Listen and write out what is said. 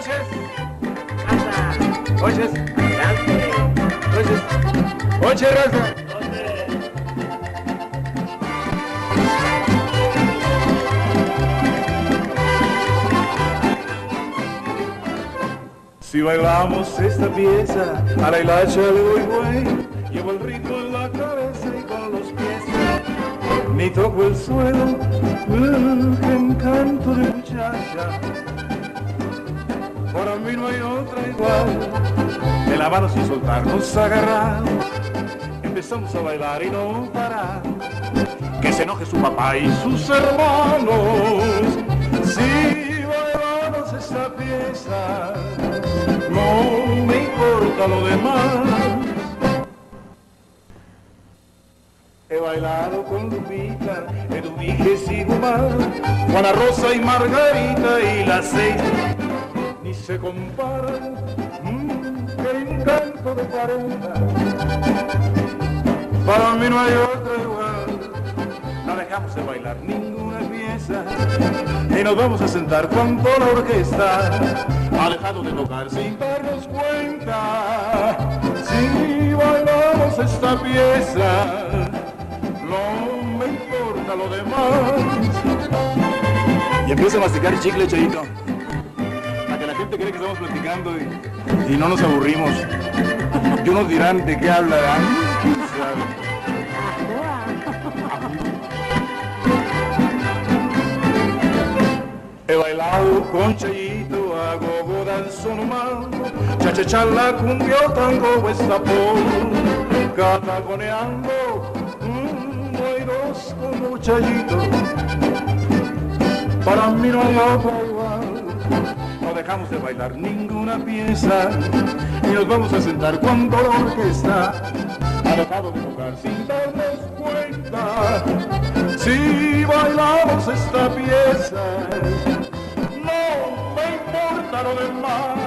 Noches. Noches, raza. Si bailamos esta pieza, a la hilacha le doy güey. Llevo el ritmo en la cabeza y con los pies. Ni toco el suelo, uh, qué encanto de muchacha. Para mí no hay otra igual. De la mano sin soltarnos agarramos. Empezamos a bailar y no parar. Que se enoje su papá y sus hermanos. Si bailamos esta pieza, no me importa lo demás. He bailado con Lupita, Eduviges y Guzmán, Juana Rosa y Margarita y las seis se comparan. Mm, qué encanto de pareja. Para mí no hay otra igual. No dejamos de bailar ninguna pieza y nos vamos a sentar con toda la orquesta. Ha dejado de tocar sin darnos cuenta. Si bailamos esta pieza, no me importa lo demás. Y empieza a masticar el chicle, Chayito. Para que estamos platicando y, no nos aburrimos. Y unos dirán de qué hablarán. ¿Quién sabe? He bailado con Chayito, a gogo danzo nomás, cha la cumbia, tango, estapón, catagoneando, mm, no hay dos como Chayito, para mí no hay igual, no dejamos de bailar ninguna pieza, y nos vamos a sentar cuando la orquesta ha dejado de tocar sin darnos cuenta, si bailamos esta pieza, no me importa lo demás.